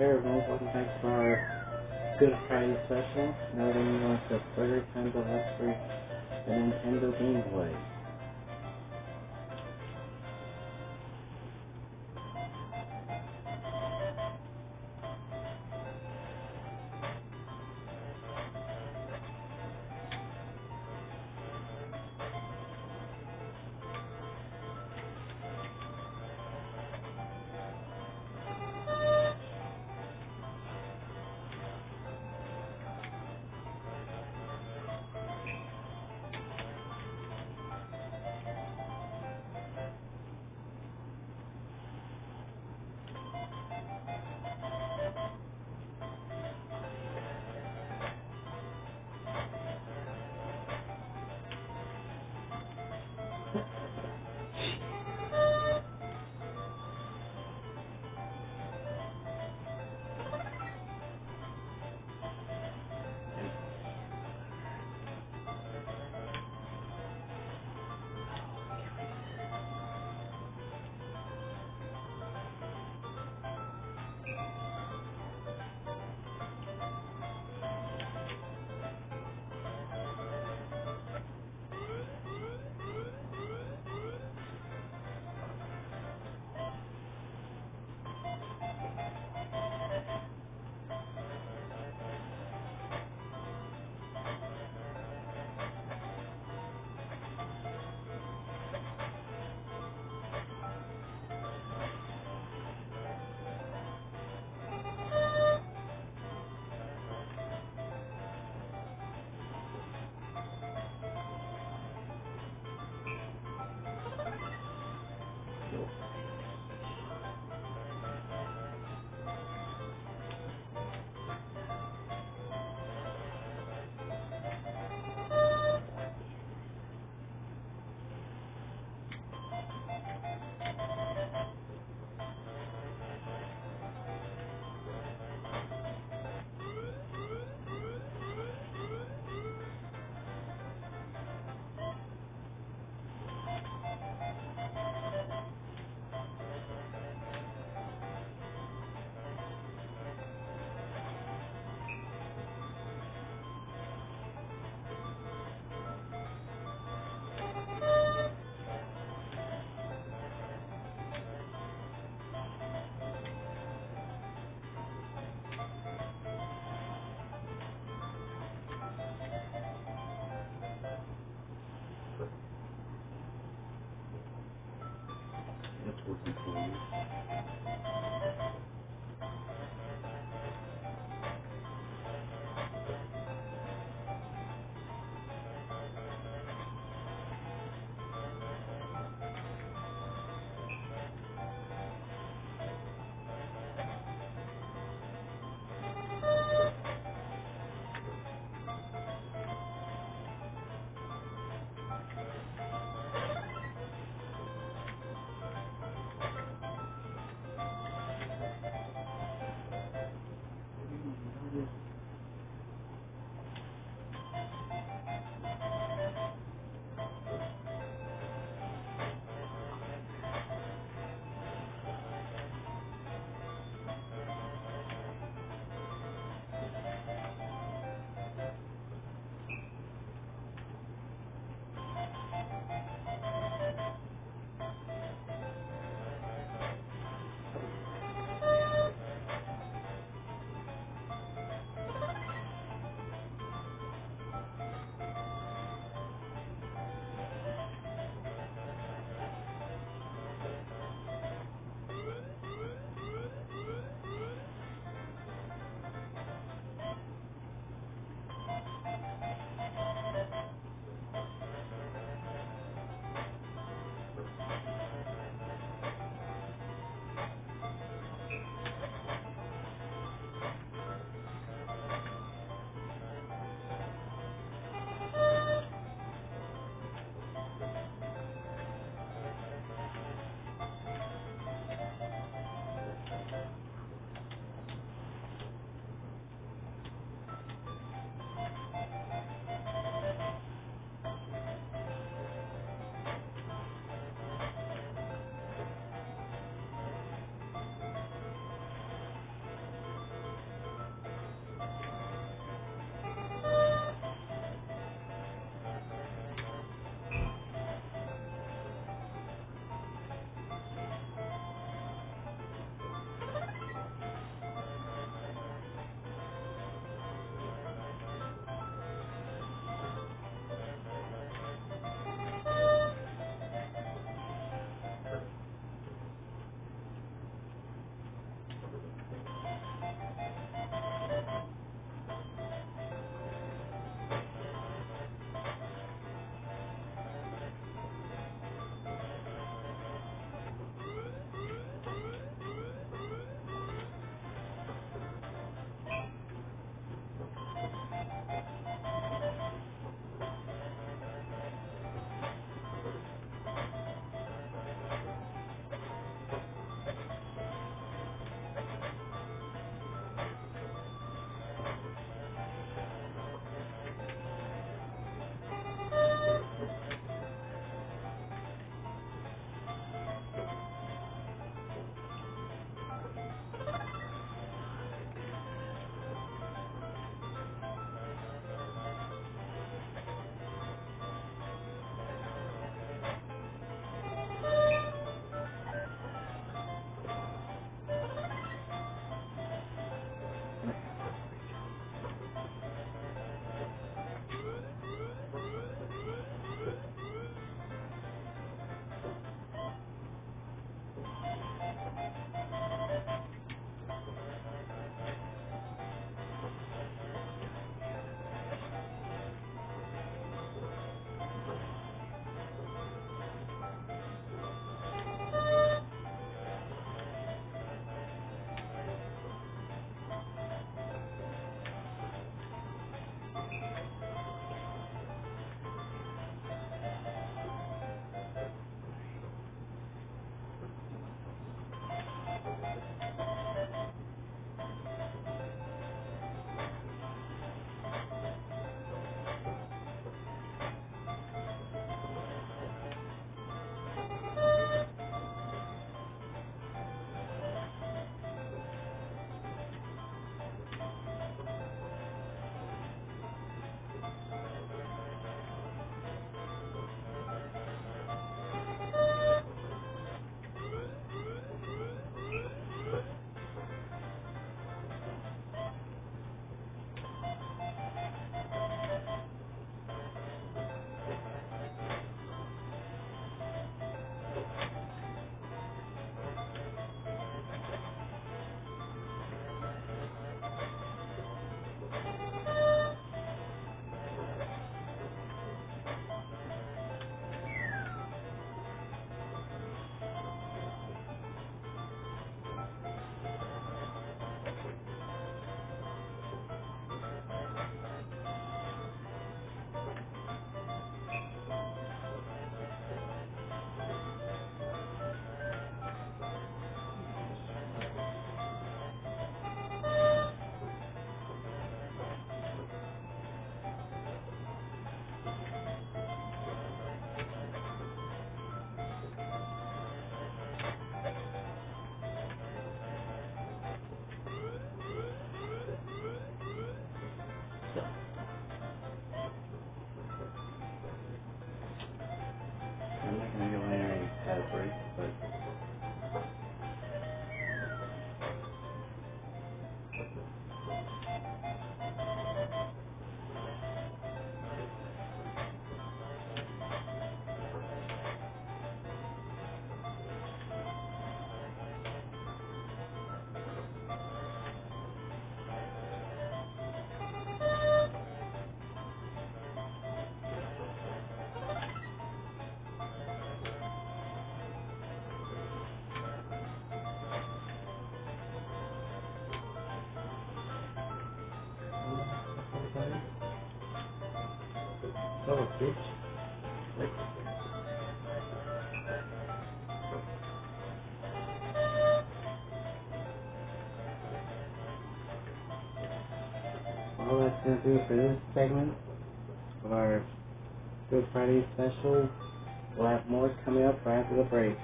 Everyone, welcome back to our Good Friday special. Noting wants to third time to ask for the Nintendo Game Boy. Working for you. A bitch. All that's gonna do for this segment of our Good Friday special. We'll have more coming up right after the break.